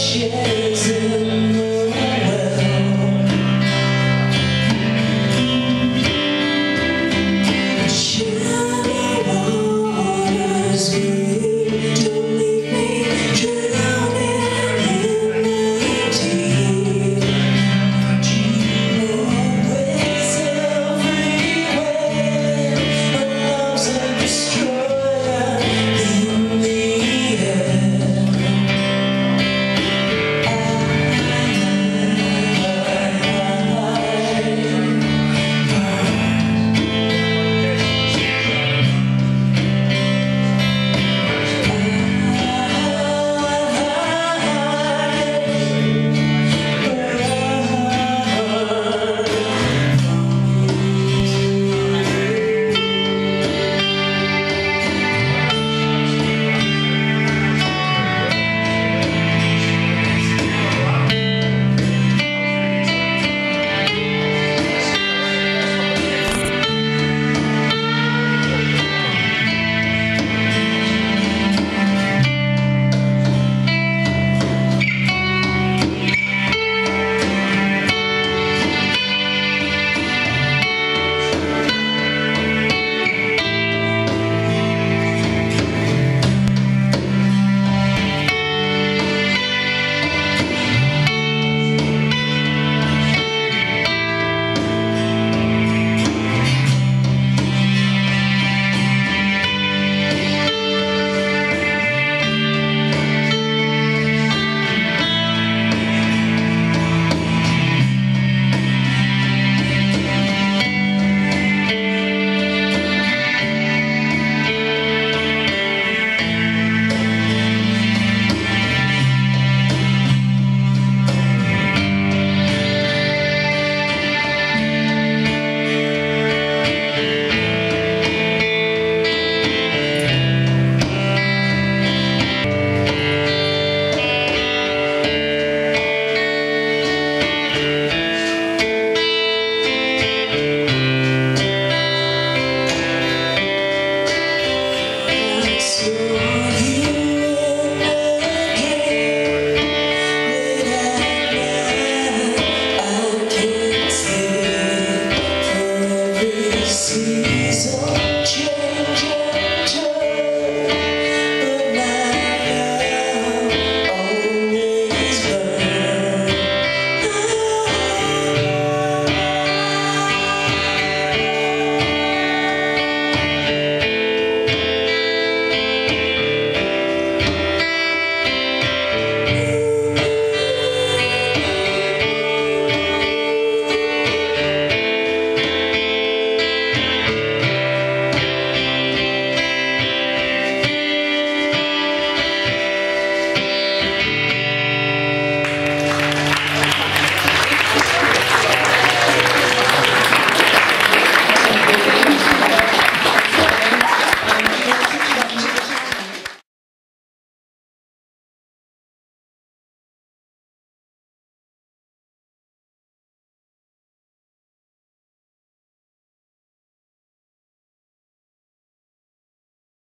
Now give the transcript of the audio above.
shit.